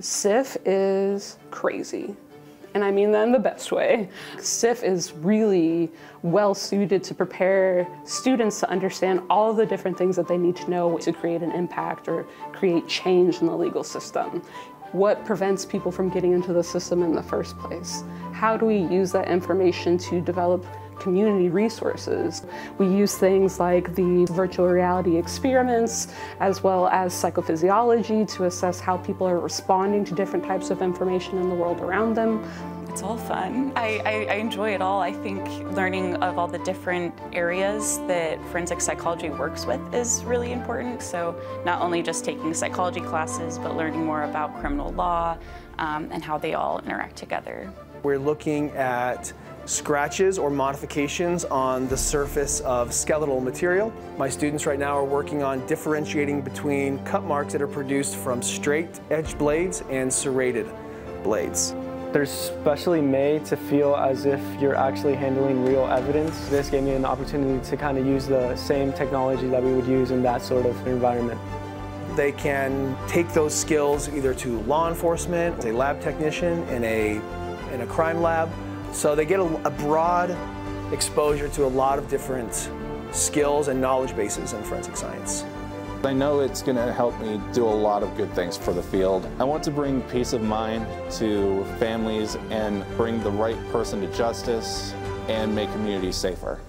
SIF is crazy. And I mean that in the best way. SIF is really well suited to prepare students to understand all the different things that they need to know to create an impact or create change in the legal system. What prevents people from getting into the system in the first place? How do we use that information to develop community resources. We use things like the virtual reality experiments as well as psychophysiology to assess how people are responding to different types of information in the world around them. It's all fun. I, I, I, enjoy it all. I think learning of all the different areas that forensic psychology works with is really important. So not only just taking psychology classes, but learning more about criminal law um, and how they all interact together. We're looking at scratches or modifications on the surface of skeletal material. My students right now are working on differentiating between cut marks that are produced from straight edged blades and serrated blades. They're specially made to feel as if you're actually handling real evidence. This gave me an opportunity to kind of use the same technology that we would use in that sort of environment. They can take those skills either to law enforcement, a lab technician in a, in a crime lab, so they get a, a broad exposure to a lot of different skills and knowledge bases in forensic science. I know it's going to help me do a lot of good things for the field. I want to bring peace of mind to families and bring the right person to justice and make communities safer.